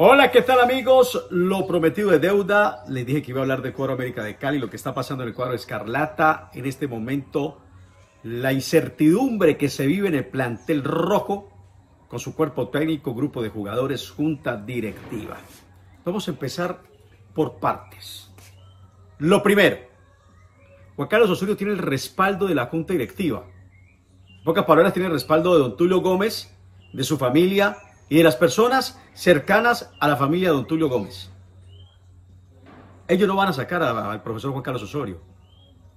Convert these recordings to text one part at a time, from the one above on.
Hola, ¿qué tal amigos? Lo prometido de deuda. Les dije que iba a hablar del cuadro América de Cali, lo que está pasando en el cuadro Escarlata en este momento, la incertidumbre que se vive en el plantel rojo con su cuerpo técnico, grupo de jugadores, junta directiva. Vamos a empezar por partes. Lo primero, Juan Carlos Osorio tiene el respaldo de la junta directiva. Pocas palabras, tiene el respaldo de don Tulio Gómez, de su familia y de las personas cercanas a la familia de don Tulio Gómez. Ellos no van a sacar al profesor Juan Carlos Osorio.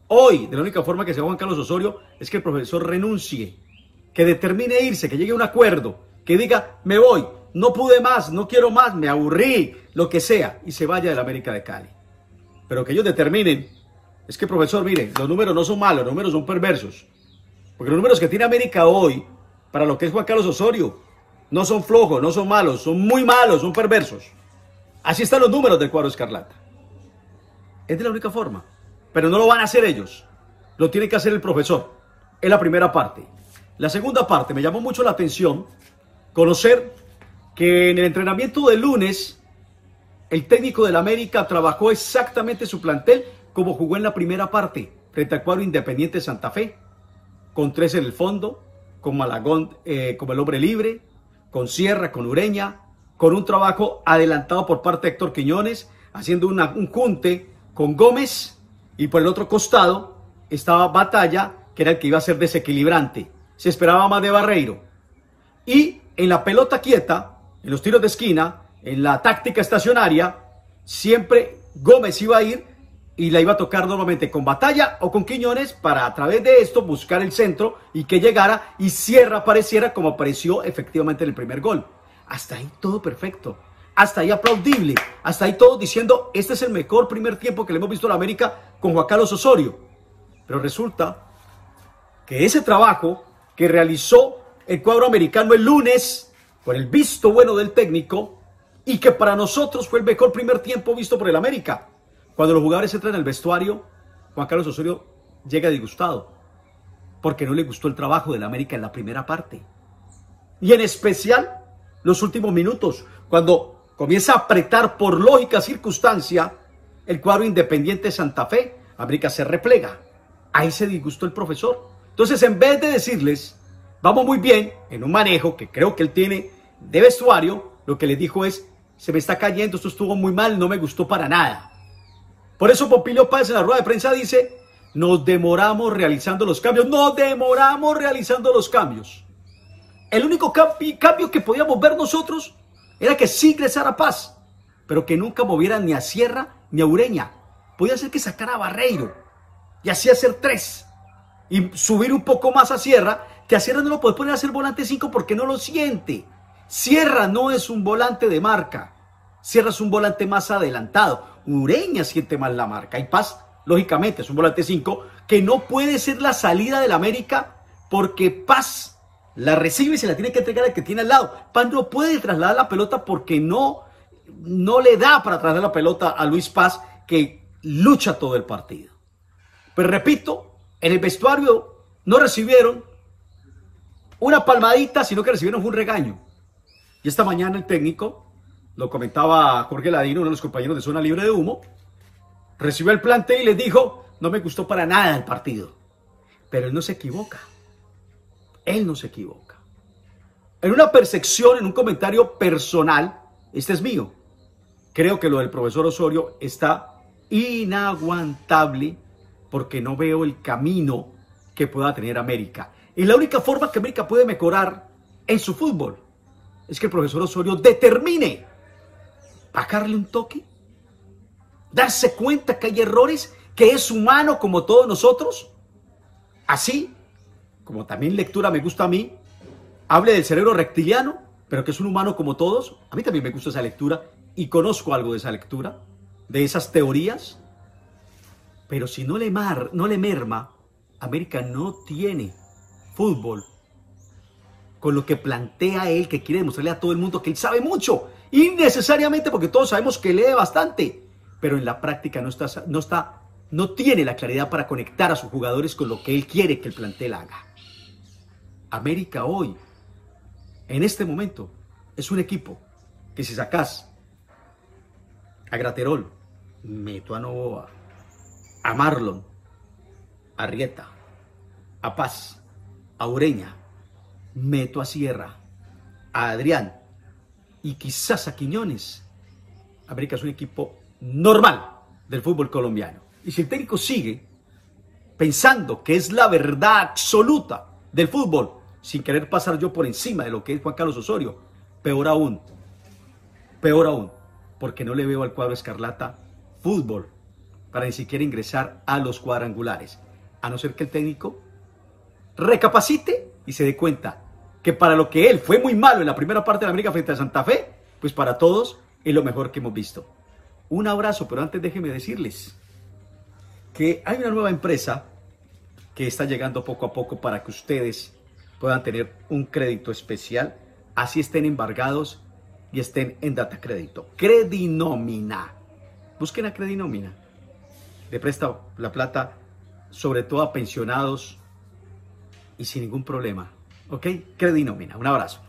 Hoy, de la única forma que se va Juan Carlos Osorio es que el profesor renuncie, que determine irse, que llegue a un acuerdo, que diga, me voy, no pude más, no quiero más, me aburrí, lo que sea, y se vaya de la América de Cali. Pero que ellos determinen, es que profesor, mire, los números no son malos, los números son perversos. Porque los números que tiene América hoy, para lo que es Juan Carlos Osorio, no son flojos, no son malos, son muy malos, son perversos. Así están los números del cuadro escarlata. Es de la única forma. Pero no lo van a hacer ellos. Lo tiene que hacer el profesor. Es la primera parte. La segunda parte, me llamó mucho la atención conocer que en el entrenamiento del lunes, el técnico del América trabajó exactamente su plantel como jugó en la primera parte, frente al cuadro Independiente Santa Fe, con tres en el fondo, con Malagón eh, como el hombre libre, con Sierra, con Ureña, con un trabajo adelantado por parte de Héctor Quiñones, haciendo un junte con Gómez y por el otro costado estaba Batalla, que era el que iba a ser desequilibrante. Se esperaba más de Barreiro. Y en la pelota quieta, en los tiros de esquina, en la táctica estacionaria, siempre Gómez iba a ir y la iba a tocar normalmente con Batalla o con Quiñones para a través de esto buscar el centro y que llegara y Sierra apareciera como apareció efectivamente en el primer gol. Hasta ahí todo perfecto. Hasta ahí aplaudible. Hasta ahí todo diciendo, este es el mejor primer tiempo que le hemos visto a la América con Juan Carlos Osorio. Pero resulta que ese trabajo que realizó el cuadro americano el lunes, con el visto bueno del técnico, y que para nosotros fue el mejor primer tiempo visto por el América, cuando los jugadores entran al vestuario, Juan Carlos Osorio llega disgustado, porque no le gustó el trabajo del América en la primera parte. Y en especial los últimos minutos, cuando comienza a apretar por lógica circunstancia el cuadro independiente Santa Fe, América se replega. Ahí se disgustó el profesor. Entonces, en vez de decirles, vamos muy bien en un manejo que creo que él tiene de vestuario, lo que le dijo es, se me está cayendo, esto estuvo muy mal, no me gustó para nada. Por eso Pompilio Páez en la rueda de prensa dice, nos demoramos realizando los cambios, nos demoramos realizando los cambios. El único cambio que podíamos ver nosotros era que sí ingresara Paz, pero que nunca moviera ni a Sierra ni a Ureña. Podía ser que sacara a Barreiro y así hacer tres y subir un poco más a Sierra, que a Sierra no lo puede poner a hacer volante 5 porque no lo siente. Sierra no es un volante de marca. Sierra es un volante más adelantado. Ureña siente más la marca. Y Paz, lógicamente, es un volante 5 que no puede ser la salida del América porque Paz la recibe y se la tiene que entregar al que tiene al lado. Paz no puede trasladar la pelota porque no, no le da para trasladar la pelota a Luis Paz que lucha todo el partido. Pero repito, en el vestuario no recibieron una palmadita, sino que recibieron un regaño. Y esta mañana el técnico lo comentaba Jorge Ladino, uno de los compañeros de Zona Libre de Humo, recibió el plantel y les dijo, no me gustó para nada el partido. Pero él no se equivoca. Él no se equivoca. En una percepción, en un comentario personal, este es mío. Creo que lo del profesor Osorio está inaguantable porque no veo el camino que pueda tener América. Y la única forma que América puede mejorar en su fútbol es que el profesor Osorio determine bajarle un toque, darse cuenta que hay errores, que es humano como todos nosotros. Así, como también lectura me gusta a mí, hable del cerebro reptiliano, pero que es un humano como todos. A mí también me gusta esa lectura y conozco algo de esa lectura, de esas teorías. Pero si no le, mar, no le merma, América no tiene fútbol con lo que plantea él, que quiere demostrarle a todo el mundo que él sabe mucho Innecesariamente porque todos sabemos que lee bastante, pero en la práctica no está, no tiene la claridad para conectar a sus jugadores con lo que él quiere que el plantel haga. América hoy, en este momento, es un equipo que si sacas a Graterol, meto a Novoa, a Marlon, a Rieta, a Paz, a Ureña, meto a Sierra, a Adrián y quizás a Quiñones. América es un equipo normal del fútbol colombiano. Y si el técnico sigue pensando que es la verdad absoluta del fútbol, sin querer pasar yo por encima de lo que es Juan Carlos Osorio, peor aún, peor aún, porque no le veo al cuadro escarlata fútbol para ni siquiera ingresar a los cuadrangulares, a no ser que el técnico recapacite y se dé cuenta que para lo que él fue muy malo en la primera parte de la América frente a Santa Fe, pues para todos es lo mejor que hemos visto. Un abrazo, pero antes déjenme decirles que hay una nueva empresa que está llegando poco a poco para que ustedes puedan tener un crédito especial, así estén embargados y estén en data crédito. Credinómina. Busquen a Credinómina. Le presta la plata sobre todo a pensionados y sin ningún problema. ¿Ok? Credinómina. Un abrazo.